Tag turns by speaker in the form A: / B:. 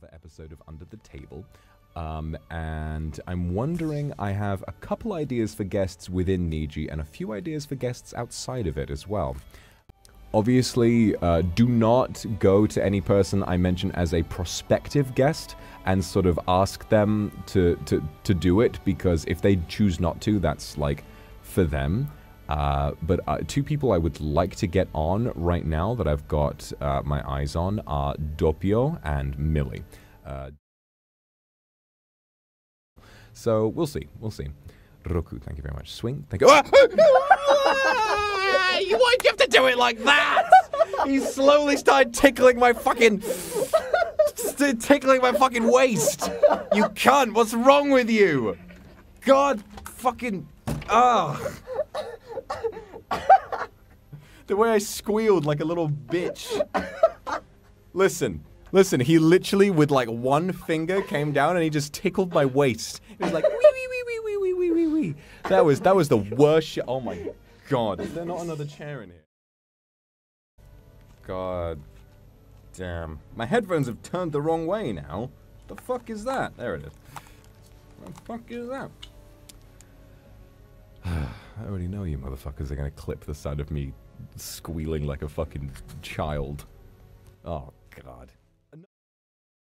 A: another episode of Under the Table. Um, and I'm wondering, I have a couple ideas for guests within Niji and a few ideas for guests outside of it as well. Obviously, uh, do not go to any person I mention as a prospective guest and sort of ask them to, to, to do it because if they choose not to, that's like for them. Uh, but uh, two people I would like to get on right now that I've got uh, my eyes on are Doppio and Millie. Uh, so we'll see. We'll see. Roku, thank you very much. Swing, thank you. Ah! Why'd you have to do it like that? he slowly started tickling my fucking. tickling my fucking waist. You cunt, what's wrong with you? God fucking. Ah. The way I squealed like a little bitch. Listen, listen, he literally with like one finger came down and he just tickled my waist. It was like wee wee wee wee wee wee wee wee wee. That was that was the worst shit. Oh my god. Is there not another chair in here? God damn. My headphones have turned the wrong way now. What the fuck is that? There it is. What the fuck is that? I already know you motherfuckers are gonna clip the sound of me squealing like a fucking child. Oh god.